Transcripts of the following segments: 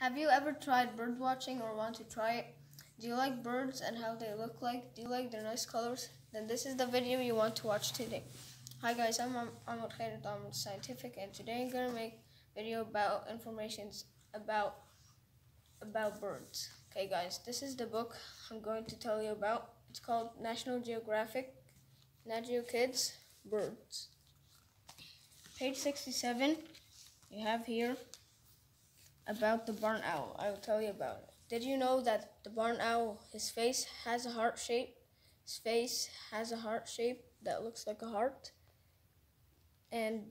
Have you ever tried bird watching or want to try it? Do you like birds and how they look like? Do you like their nice colors? Then this is the video you want to watch today. Hi guys, I'm Ahmed Khair Dom Scientific and today I'm gonna make video about informations about about birds. Okay guys, this is the book I'm going to tell you about. It's called National Geographic Nat Geo Kids Birds. Page 67, you have here about the barn owl. I will tell you about it. Did you know that the barn owl, his face has a heart shape? His face has a heart shape that looks like a heart. And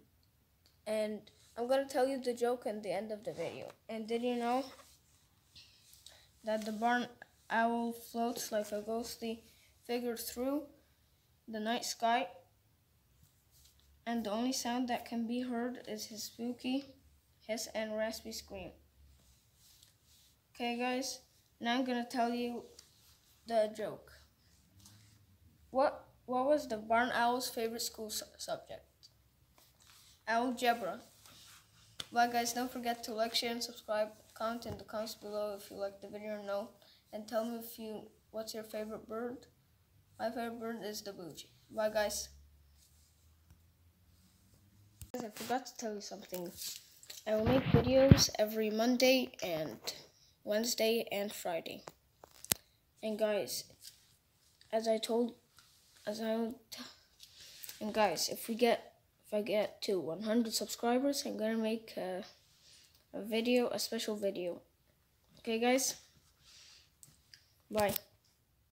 and I'm gonna tell you the joke at the end of the video. And did you know that the barn owl floats like a ghostly figure through the night sky? And the only sound that can be heard is his spooky hiss and raspy scream. Okay, guys, now I'm gonna tell you the joke. What what was the barn owl's favorite school su subject? Algebra. Bye, guys. Don't forget to like, share, and subscribe. Comment in the comments below if you like the video or no, and tell me if you what's your favorite bird. My favorite bird is the blue jay. Bye, guys. I forgot to tell you something. I will make videos every Monday and Wednesday and Friday. And guys, as I told, as I, and guys, if we get, if I get to 100 subscribers, I'm gonna make a, a video, a special video. Okay, guys. Bye.